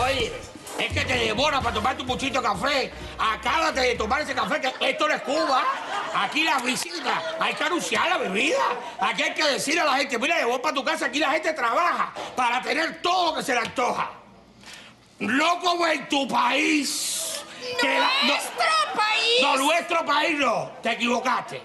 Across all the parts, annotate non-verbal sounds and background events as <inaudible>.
Oye, es que te demora para tomar tu puchito de café. Acábate de tomar ese café, que esto no es Cuba. Aquí las visitas, hay que anunciar la bebida. Aquí hay que decirle a la gente, mira, voy para tu casa, aquí la gente trabaja para tener todo lo que se le antoja. No como en tu país. que la- no- ¡Nuestro país! no, nuestro país no. Te equivocaste.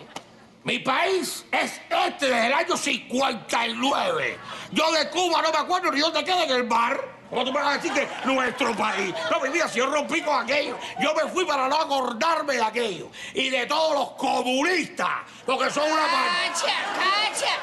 Mi país es este desde el año 59. Yo de Cuba no me acuerdo ni dónde queda en el mar. ¿Cómo tú me vas a decir que nuestro país? No, mi vida, si yo rompí con aquello, yo me fui para no acordarme de aquello. Y de todos los comunistas, porque son una... ¡Cacha, cacha!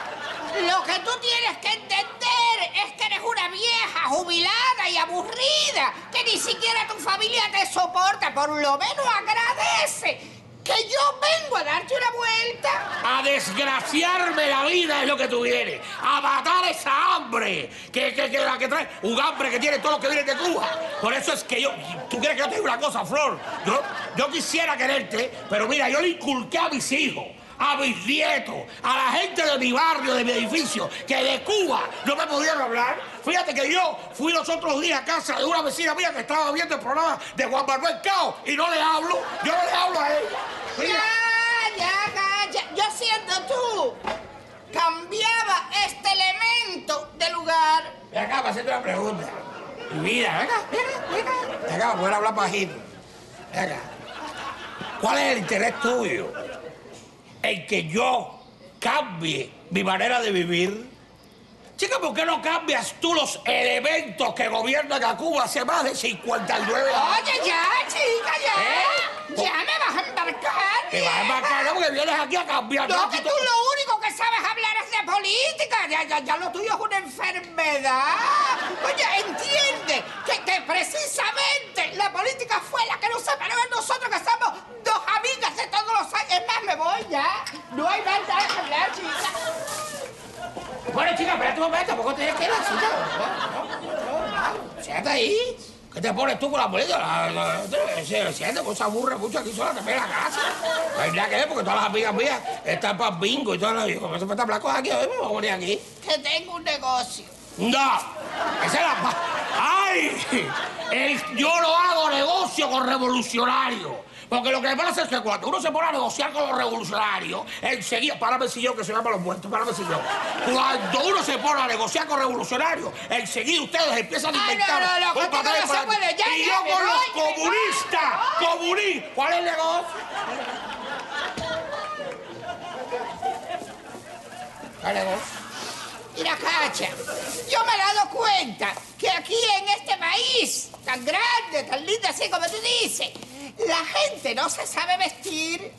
Lo que tú tienes que entender es que eres una vieja jubilada y aburrida, que ni siquiera tu familia te soporta. Por lo menos agradece que yo vengo a darte una vuelta. A desgraciarme la vida es lo que tú vienes. A matar esa hambre. Que, que, que la que trae. Un hambre que tiene todo lo que viene de Cuba. Por eso es que yo. ¿Tú quieres que yo te diga una cosa, Flor? Yo, yo quisiera quererte, pero mira, yo le inculqué a mis hijos. A mis nietos, a la gente de mi barrio, de mi edificio, que de Cuba no me podían hablar. Fíjate que yo fui los otros días a casa de una vecina mía que estaba viendo el programa de Juan Manuel Cao y no le hablo. Yo no le hablo a ella. Mira. Ya, ya, calla. Yo siendo tú, cambiaba este elemento de lugar. Ven acá para hacerte una pregunta. Mi vida, ven acá, ven acá, poder hablar bajito. Ven acá. ¿Cuál es el interés tuyo en que yo cambie mi manera de vivir? Chica, ¿por qué no cambias tú los elementos que gobiernan a Cuba hace más de 59 años? Oye, ya, chica, ya. ¿Eh? Ya me vas a embarcar. Te vas a embarcar, ¿no? Porque vienes aquí a cambiar. No, que tú lo único que sabes hablar es de política. Ya, ya, ya lo tuyo es una enfermedad. Oye, entiende que, que precisamente la política fue la que nos separó a nosotros, que somos dos amigas de todos los años. Es más, me voy ya. No hay más nada que hablar, chica. Bueno, chica, espérate un momento, tampoco tienes que ir así. No, no, no, no. Siéntate ahí. ¿Qué te pones tú con la se- Siéntate, pues se aburre mucho aquí sola, te pega la casa. No hay nada que ver porque todas las amigas mías están para bingo y todas las... Como se me hablar cosas aquí, hoy me voy a poner aquí. Que tengo un negocio. ¡No! Esa es la... ¡Ay! El- yo no hago negocio con revolucionarios. Porque lo que pasa es que cuando uno se pone a negociar con los revolucionarios, enseguida, párame el sillón que se llama los muertos, párame el sillón. Cuando uno se pone a negociar con revolucionarios, enseguida ustedes empiezan a Ay, no, inventar. no, no, un papel no puede, ya, y ya, yo con los voy, comunistas, comunistas. ¿Cuál es el negocio? ¿Cuál es el negocio? Mira, Cacha, yo me he dado cuenta que aquí en este país, tan grande, tan lindo así como tú dices, la gente no se sabe vestir.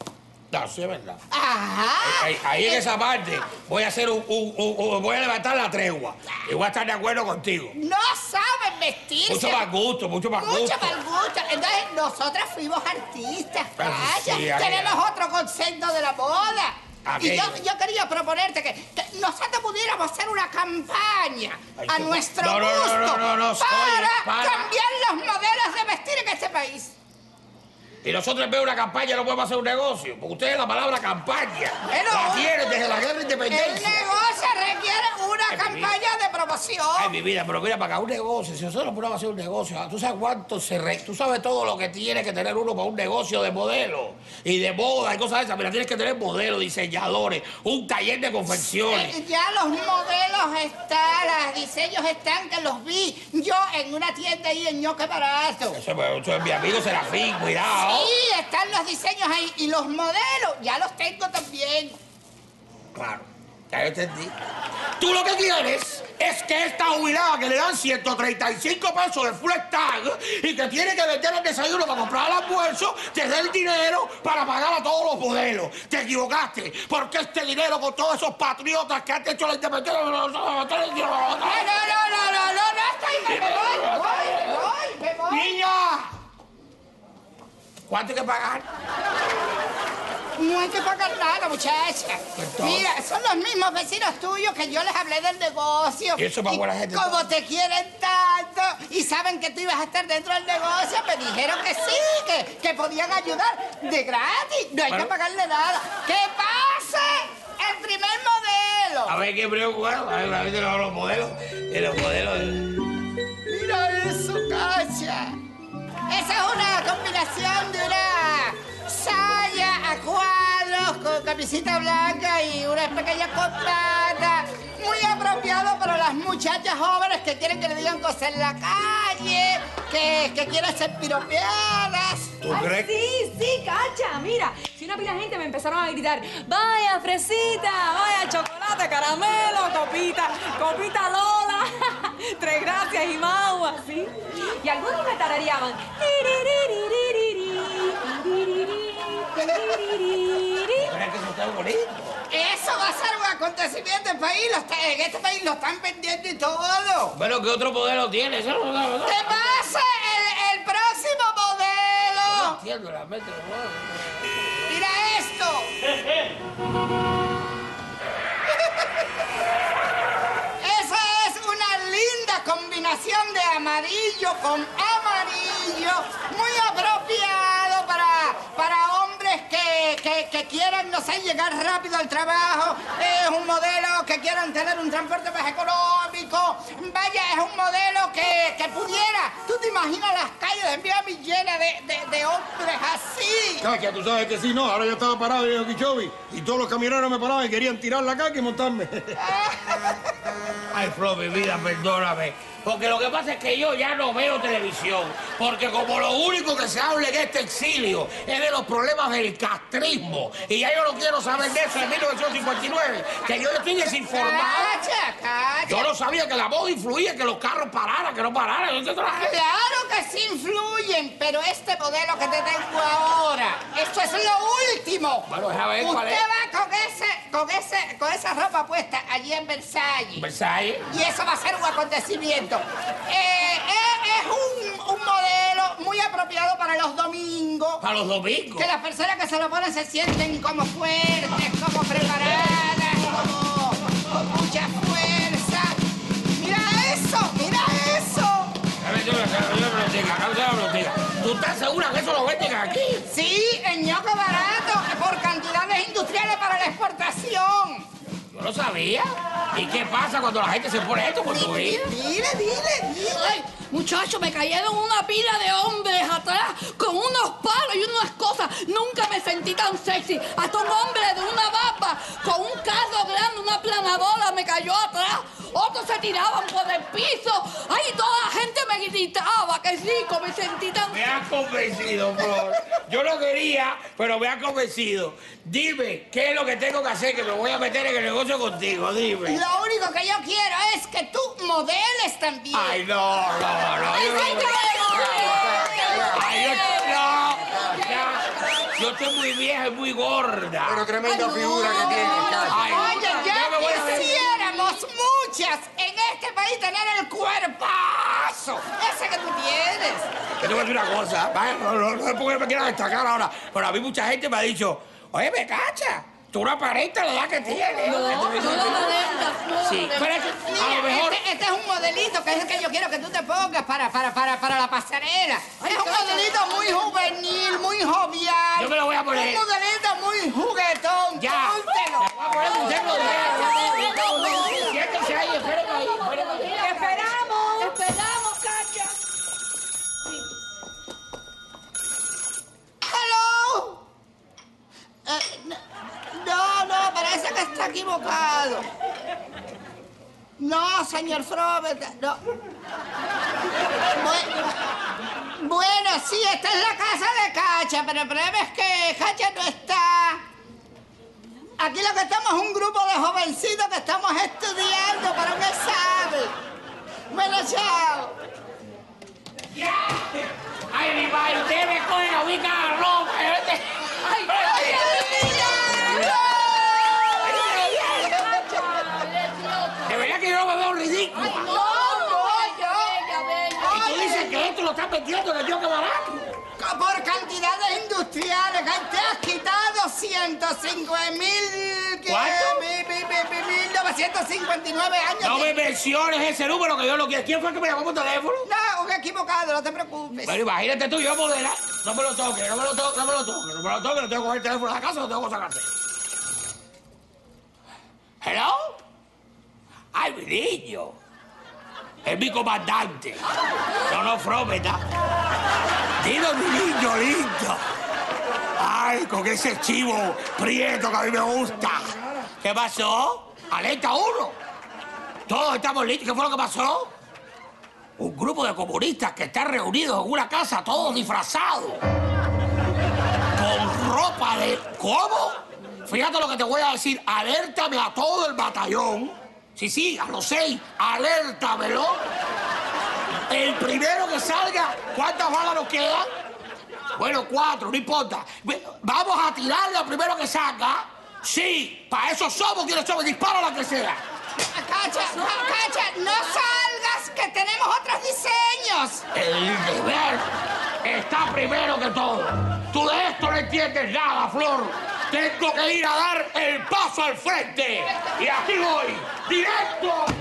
No, sí es verdad. Ajá. Ahí, ahí en esa parte voy a hacer un, un- un- un- voy a levantar la tregua y voy a estar de acuerdo contigo. No saben vestirse. Mucho más gusto, mucho más Mucho gusto. mal gusto. Entonces, nosotras fuimos artistas, sí, ahí- Tenemos otro concepto de la moda. Y yo, yo quería proponerte que, que nosotros pudiéramos hacer una campaña Ay, a nuestro no, gusto no, no, para, para. cambiar los modelos de vestir en este país. Y nosotros en vez de una campaña no podemos hacer un negocio. Porque ustedes la palabra campaña la tienen desde la guerra de El independencia. negocio requiere promoción. Ay, mi vida, pero mira, para acá un negocio, si nosotros podemos hacer un negocio, tú sabes cuánto se re- tú sabes todo lo que tiene que tener uno para un negocio de modelo y de moda y cosas de esas. Mira, tienes que tener modelos, diseñadores, un taller de confecciones. Eh, Ya los modelos están, los diseños están, que los vi yo en una tienda ahí en Ñoque Barato. Eso, eso es mi amigo Serafín, cuidado. Sí, están los diseños ahí y los modelos ya los tengo también. Claro, ya entendí. Tú lo que quieres es que esta jubilada que le dan 135 pesos de full stack y que tiene que vender el desayuno para comprar el almuerzo, te dé el dinero para pagar a todos los modelos. Te equivocaste, porque este dinero con todos esos patriotas que han hecho la independencia... No, no, no, no, no, no, no, no estoy, No hay que pagar nada, muchacha. Entonces- Mira, son los mismos vecinos tuyos que yo les hablé del negocio. ¿Y eso para buena gente, Como te quieren tanto y saben que tú ibas a estar dentro del negocio, me dijeron que sí, que, que podían ayudar de gratis. No hay Bueno. que pagarle nada. ¡Que pase el primer modelo! A ver qué preocupa, a ver, a ver de los modelos, de los modelos... combinación de una saya a cuadros con camiseta blanca y una pequeña corbata. Muy apropiado para las muchachas jóvenes que quieren que le digan cosas en la calle, que, que quieren ser piropeadas. ¿Tú Ay, crees? Sí, sí, cacha. Mira, si una pila de gente me empezaron a gritar, vaya fresita, vaya chocolate, caramelo, copita, copita Lola, <laughs> tres gracias y magua, ¿sí? Y algunos me tarareaban. "Tiririririririri, tiririri, tiririri". ¿Crees que eso está bonito? Eso va a ser un acontecimiento en, país, en este país lo están vendiendo y todo. Bueno, ¿qué otro modelo tiene? Eso no, no, no. ¡Que pase el, el próximo modelo! No entiendo la mente. no. ¡Mira esto! <laughs> combinación de amarillo con amarillo, muy apropiado para, para hombres que, que, que quieran, no sé, llegar rápido al trabajo. Es un modelo que quieran tener un transporte más económico. Vaya, es un modelo que, que pudiera. ¿Tú te imaginas las calles de Miami llenas de, de, de hombres así? Cacha, tú sabes que sí, no. Ahora yo estaba parado en Okeechobee y todos los camioneros me paraban y querían tirar la caca y montarme. <laughs> Ay, Flo, mi vida, perdóname. Porque lo que pasa es que yo ya no veo televisión. Porque como lo único que se habla en este exilio es de los problemas del castrismo. Y ya yo no quiero saber de eso en 1959. Que yo estoy desinformado. Cacha, cacha. Yo no sabía que la voz influía, que los carros pararan, que no pararan. Claro que sí influyen, pero este modelo que te tengo ahora, esto es lo último. Bueno, déjame ver Usted cuál es. va con ese, con ese, con esa ropa puesta allí en Versalles. Versailles. Y eso va a ser un acontecimiento. Eh, eh, es un, un modelo muy apropiado para los domingos. Para los domingos. Que las personas que se lo ponen se sienten como fuertes, como preparadas, como con mucha fuerza. Mira eso, mira eso. A ver, yo me yo me lo diga, yo me lo diga. ¿Tú estás segura que eso lo venden aquí? Sí, en ñoco barato, por cantidades industriales para la exportación. Yo no sabía. ¿Y qué pasa cuando la gente se pone esto por tu vida? Dile, dile, dile. Ay, muchachos, me cayeron una pila de hombres atrás con unos palos y unas cosas. Nunca me sentí tan sexy. Hasta un hombre de una barba con un carro grande, una planadora, me cayó atrás. Otros se tiraban por el piso. Gente me gritaba que rico, me sentí tan Me has convencido, Flor. Yo no quería, pero me has convencido. Dime, ¿qué es lo que tengo que hacer? Que me voy a meter en el negocio contigo, dime. Lo único que yo quiero es que tú modeles también. Ay, no, no, no. Ay, yo no-. Ay, yo, no, ya. Yo estoy muy vieja y muy gorda. Pero tremenda figura que tiene, Cacha. Ay, Oye, ya me voy a ver. quisiéramos muchas en este país tener el cuerpazo ese que tú tienes. Yo te voy a decir una cosa. vaya, No, no, no es porque me quiera destacar ahora. Pero a mí mucha gente me ha dicho, oye, me cacha. Tú no aparentas la edad que tienes. No, no aparentas, Sí, pero es que a lo mejor... este, este es un modelito que es el que yo quiero que tú te pongas para, para, para, para la pasarela. Ay, es un modelito muy juvenil, muy jovial. Yo me lo voy a poner. Un modelito muy juguetón. Ya. Póntelo. Me voy a poner un cerro de Siéntese ahí, espérenme ahí, espérenme ahí. Esperamos. Esperamos, cacha. Hello. Eh, no, no, parece que está No, señor Frobert, no. Bueno, bueno, sí, esta es la casa de Cacha, pero el problema es que Cacha no está. Aquí lo que estamos es un grupo de jovencitos que estamos estudiando vendiendo en el que barato. Por cantidades industriales, te has quitado 105 mil... ¿Cuánto? mi- mi- mi- mi- 1959 años. No me de- menciones ese número que yo no quiero. ¿Quién fue que me llamó por teléfono? No, un equivocado, no te preocupes. Bueno, imagínate tú, yo modela. No me lo toques, no me lo toques, no me lo toques, no me lo toques, no tengo que coger el teléfono a la casa, no tengo que sacarte. ¿Hello? ¡Ay, mi niño! Es mi comandante. No, no, From, ¿verdad? Dilo, mi niño lindo. Ay, con ese chivo prieto que a mí me gusta. ¿Qué pasó? Alerta uno. Todos estamos listos. ¿Qué fue lo que pasó? Un grupo de comunistas que están reunidos en una casa, todos disfrazados. Con ropa de... ¿Cómo? Fíjate lo que te voy a decir. Alértame a todo el batallón. Sí, sí, a los seis. Alértamelo. El primero que salga, ¿cuántas balas nos quedan? Bueno, cuatro, no importa. Vamos a tirarle al primero que salga. Sí, para eso somos quienes somos. Dispara la que sea. Cacha, Cacha, no salgas, que tenemos otros diseños. El deber está primero que todo. Tú de esto no entiendes nada, Flor. Tengo que ir a dar el paso al frente. Y aquí voy, directo.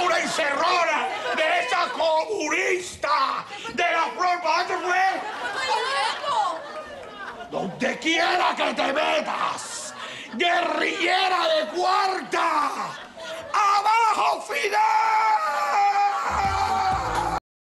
Una encerrona de esa comunista de la flor. ¿Para dónde fue? Donde quiera que te metas, guerrillera de cuarta, abajo Fidel.